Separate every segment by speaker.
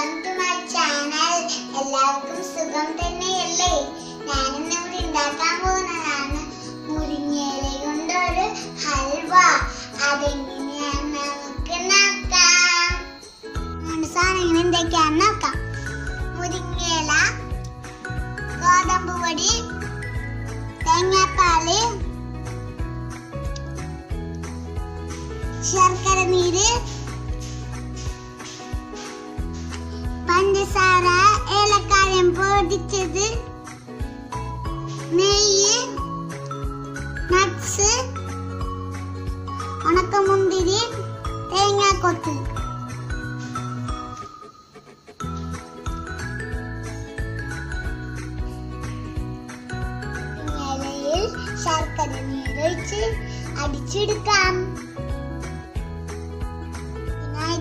Speaker 1: Welcome to my channel എല്ലാവർക്കും സുഖം തന്നെയല്ലേ? ഞാനിന്ന് ഇവിടെ ഉണ്ടാക്കാൻ പോകുന്നതാണ് മുരിങ്ങയില കൊണ്ടൊരു ഹൽവ. അതെങ്ങനെയാണ് നമുക്ക് നോക്കാം സാധനങ്ങൾ എന്തൊക്കെയാന്ന് നോക്കാം. മുരിങ്ങയില ഗോതമ്പ് പൊടി തേങ്ങാപ്പാൽ ശർക്കര നീര് പൊടിച്ചത് നെയ്യ് നട്ട്സ് ഉണക്കമുന്തിരി തേങ്ങാക്കൊത്ത്. ശർക്കര നീരൊഴിച്ച് അടിച്ചെടുക്കാം.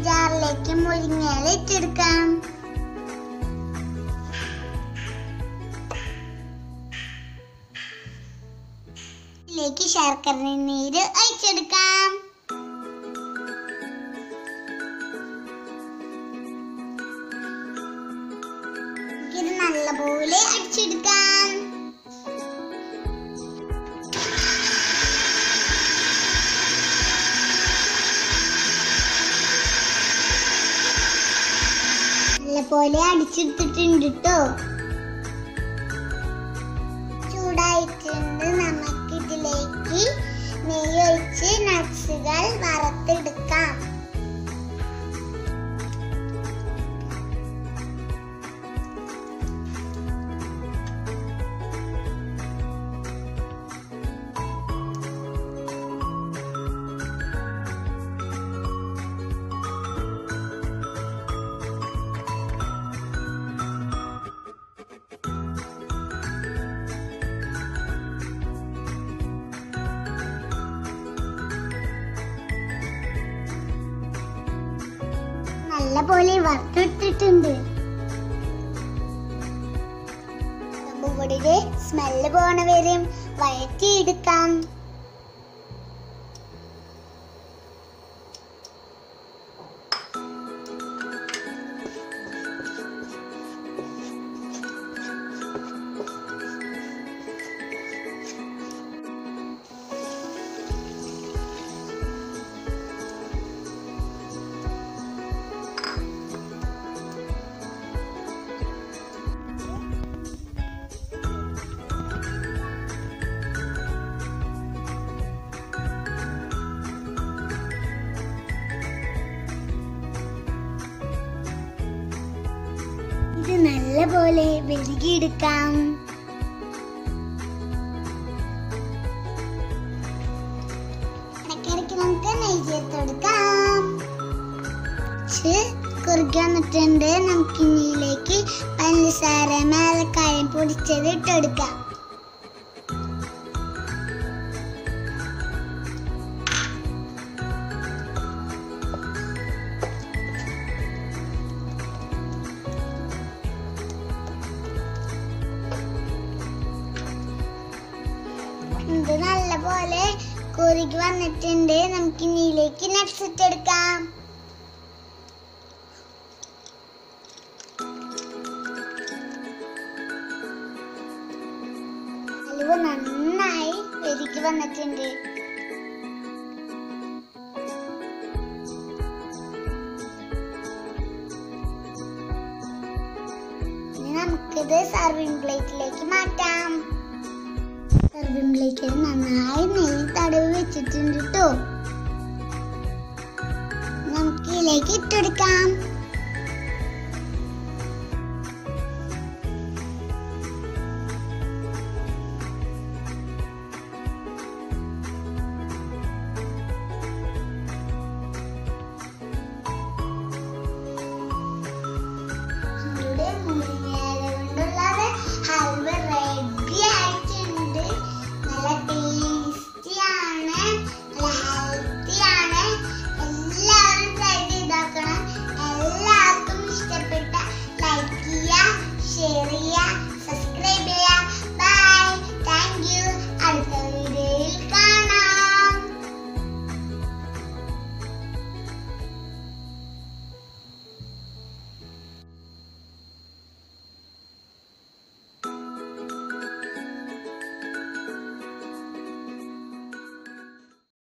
Speaker 1: ജാറിലേക്ക് മുരിങ്ങയില ഇട്ടെടുക്കാം. ഇതിലേക്ക് ശർക്കര നീര് ഒഴിച്ചെടുക്കാം. ഇത് നല്ലപോലെ അടിച്ചെടുക്കാം. നല്ലപോലെ അടിച്ചെടുത്തിട്ടുണ്ട് കേട്ടോ ചൂടായിട്ടുണ്ട് നമുക്ക്. ഇതിലേക്ക് നെയ്യ് ഒഴിച്ച് നട്ട്സുകൾ വറുത്തെടുക്കാം. നല്ലപോലെ വറുത്തിട്ടിട്ടുണ്ട്. നമ്മുടെ സ്മെല്ല് പോണ വരെയും നല്ലപോലെ വെരുകിയെടുക്കാം ഇടയ്ക്കിടയ്ക്ക് നമുക്ക് നെയ്യ് ചേർത്തെടുക്കാം കുറുക്കി വന്നിട്ടുണ്ട്. നമുക്ക് ഇനിയിലേക്ക് പഞ്ചസാര മേലക്കായം പൊടിച്ചത് ഇട്ടെടുക്കാം ഇത് നല്ലപോലെ കുറുകി വന്നിട്ടുണ്ട്. നമുക്ക് ഇനിയിലേക്ക് നട്ട്സ് ഇട്ടെടുക്കാം അലുവ നന്നായി വെരുക്കി വന്നിട്ടുണ്ട്. നമുക്കിത് സർവിംഗ് പ്ലേറ്റിലേക്ക് മാറ്റാം. പ്ലേറ്റിൽ നന്നായി നെയ്യ് തടവ് വെച്ചിട്ടുണ്ട് കേട്ടോ നമുക്ക് ഇതിലേക്ക് ഇട്ടെടുക്കാം